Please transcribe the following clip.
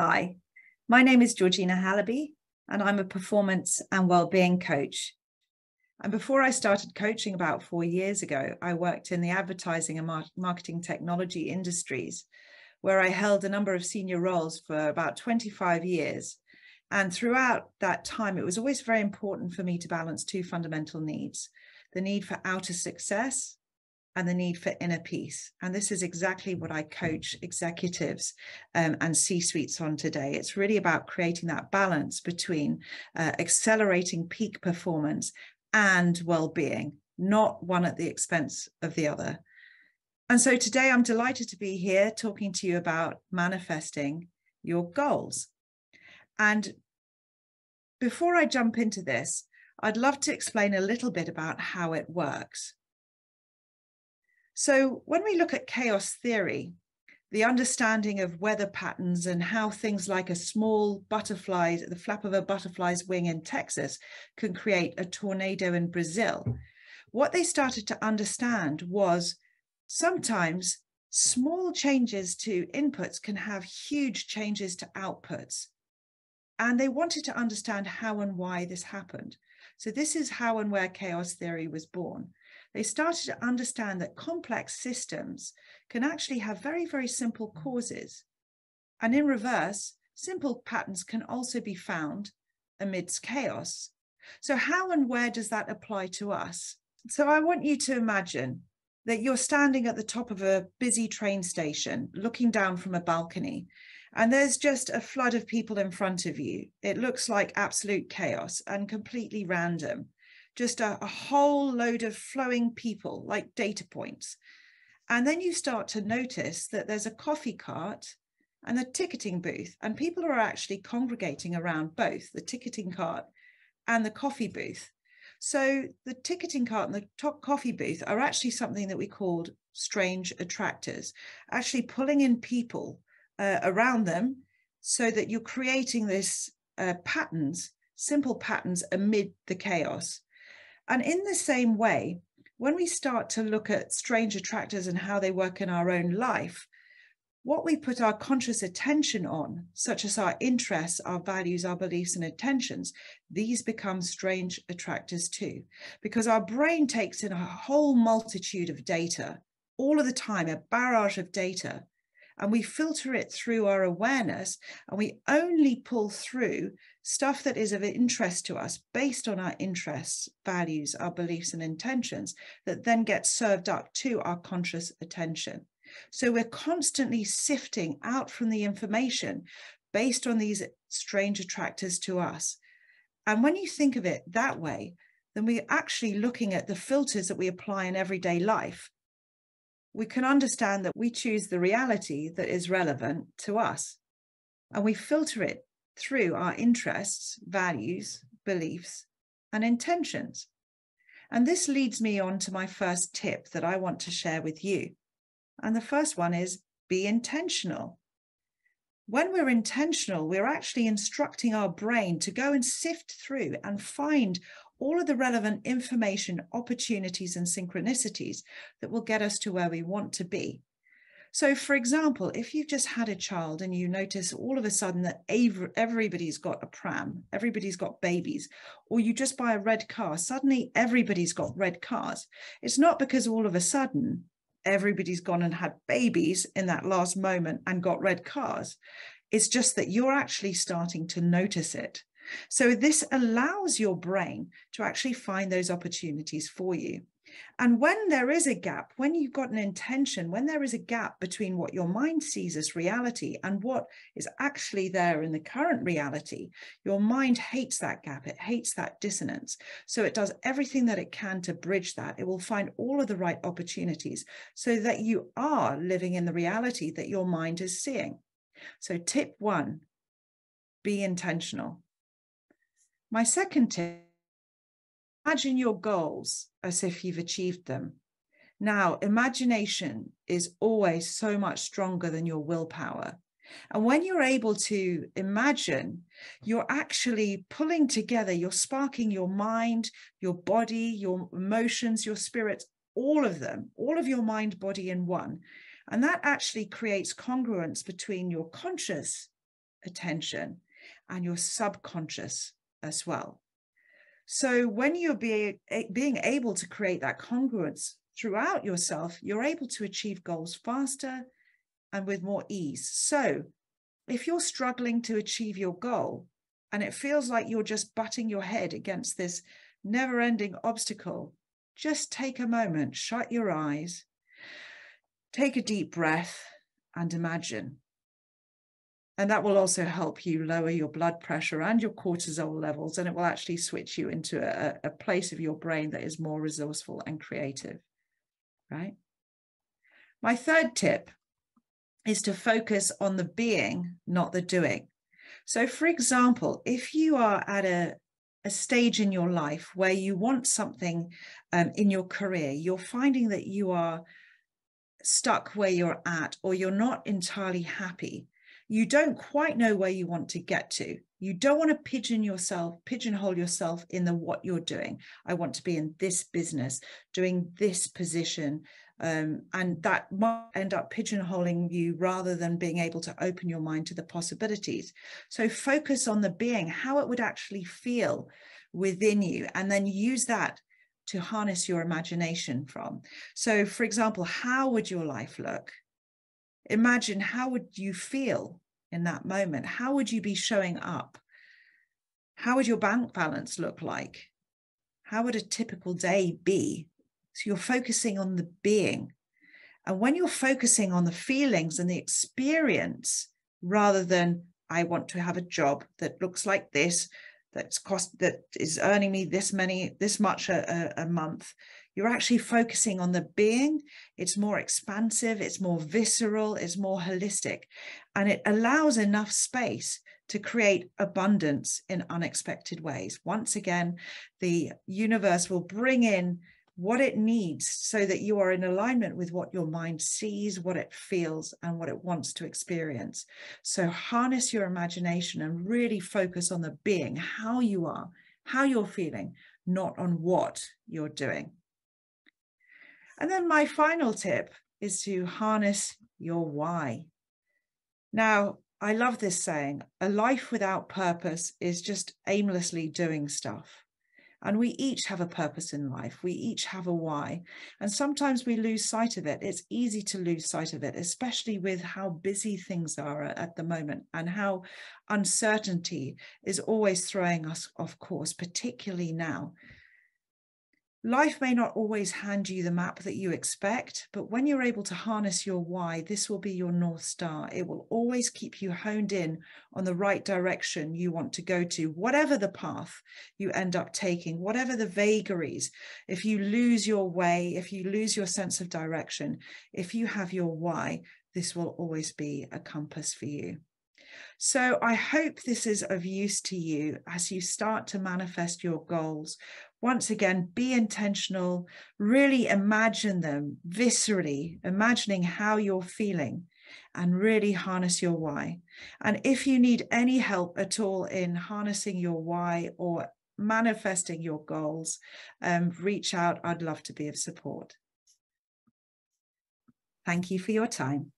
Hi, my name is Georgina Halabi, and I'm a performance and well-being coach. And before I started coaching about four years ago, I worked in the advertising and marketing technology industries, where I held a number of senior roles for about 25 years. And throughout that time, it was always very important for me to balance two fundamental needs the need for outer success and the need for inner peace. And this is exactly what I coach executives um, and C suites on today. It's really about creating that balance between uh, accelerating peak performance and well being, not one at the expense of the other. And so today I'm delighted to be here talking to you about manifesting your goals. And before I jump into this, I'd love to explain a little bit about how it works. So when we look at chaos theory, the understanding of weather patterns and how things like a small butterfly, the flap of a butterfly's wing in Texas, can create a tornado in Brazil. What they started to understand was sometimes small changes to inputs can have huge changes to outputs. And they wanted to understand how and why this happened. So, this is how and where chaos theory was born they started to understand that complex systems can actually have very, very simple causes. And in reverse, simple patterns can also be found amidst chaos. So, how and where does that apply to us? So, I want you to imagine that you're standing at the top of a busy train station, looking down from a balcony, and there's just a flood of people in front of you. It looks like absolute chaos and completely random just a, a whole load of flowing people like data points. And then you start to notice that there's a coffee cart and a ticketing booth, and people are actually congregating around both the ticketing cart and the coffee booth. So the ticketing cart and the top coffee booth are actually something that we called strange attractors, actually pulling in people uh, around them so that you're creating this uh, patterns, simple patterns amid the chaos. And in the same way, when we start to look at strange attractors and how they work in our own life, what we put our conscious attention on, such as our interests, our values, our beliefs, and intentions, these become strange attractors too, because our brain takes in a whole multitude of data all of the time, a barrage of data, and we filter it through our awareness and we only pull through stuff that is of interest to us based on our interests, values, our beliefs, and intentions that then gets served up to our conscious attention. So we're constantly sifting out from the information based on these strange attractors to us. And when you think of it that way, then we're actually looking at the filters that we apply in everyday life we can understand that we choose the reality that is relevant to us and we filter it through our interests, values, beliefs, and intentions. And this leads me on to my first tip that I want to share with you. And the first one is be intentional. When we're intentional, we're actually instructing our brain to go and sift through and find all of the relevant information, opportunities, and synchronicities that will get us to where we want to be. So, for example, if you've just had a child and you notice all of a sudden that everybody's got a pram, everybody's got babies, or you just buy a red car, suddenly everybody's got red cars. It's not because all of a sudden everybody's gone and had babies in that last moment and got red cars. It's just that you're actually starting to notice it. So this allows your brain to actually find those opportunities for you. And when there is a gap, when you've got an intention, when there is a gap between what your mind sees as reality and what is actually there in the current reality, your mind hates that gap. It hates that dissonance. So it does everything that it can to bridge that. It will find all of the right opportunities so that you are living in the reality that your mind is seeing. So, tip one be intentional. My second tip imagine your goals as if you've achieved them. Now, imagination is always so much stronger than your willpower. And when you're able to imagine, you're actually pulling together, you're sparking your mind, your body, your emotions, your spirit, all of them, all of your mind, body in one. And that actually creates congruence between your conscious attention and your subconscious as well. So when you're being, being able to create that congruence throughout yourself, you're able to achieve goals faster and with more ease. So if you're struggling to achieve your goal and it feels like you're just butting your head against this never ending obstacle, just take a moment, shut your eyes, take a deep breath, and imagine. And that will also help you lower your blood pressure and your cortisol levels, and it will actually switch you into a, a place of your brain that is more resourceful and creative, right? My third tip is to focus on the being, not the doing. So, for example, if you are at a, a stage in your life where you want something um, in your career, you're finding that you are stuck where you're at or you're not entirely happy, you don't quite know where you want to get to. You don't want to pigeon yourself, pigeonhole yourself in the what you're doing. I want to be in this business, doing this position, um, and that might end up pigeonholing you rather than being able to open your mind to the possibilities. So focus on the being, how it would actually feel within you, and then use that to harness your imagination from. So, for example, how would your life look? Imagine how would you feel in that moment? How would you be showing up? How would your bank balance look like? How would a typical day be? So you're focusing on the being. And when you're focusing on the feelings and the experience, rather than I want to have a job that looks like this, that's cost that is earning me this many, this much a, a, a month, you're actually focusing on the being. It's more expansive, it's more visceral, it's more holistic, and it allows enough space to create abundance in unexpected ways. Once again, the universe will bring in what it needs so that you are in alignment with what your mind sees, what it feels, and what it wants to experience. So harness your imagination and really focus on the being, how you are, how you're feeling, not on what you're doing. And then my final tip is to harness your why. Now, I love this saying a life without purpose is just aimlessly doing stuff. And we each have a purpose in life. We each have a why. And sometimes we lose sight of it. It's easy to lose sight of it, especially with how busy things are at the moment and how uncertainty is always throwing us off course, particularly now. Life may not always hand you the map that you expect, but when you're able to harness your why, this will be your North Star. It will always keep you honed in on the right direction you want to go to, whatever the path you end up taking, whatever the vagaries. If you lose your way, if you lose your sense of direction, if you have your why, this will always be a compass for you. So I hope this is of use to you as you start to manifest your goals once again, be intentional, really imagine them viscerally, imagining how you're feeling and really harness your why. And if you need any help at all in harnessing your why or manifesting your goals, um, reach out. I'd love to be of support. Thank you for your time.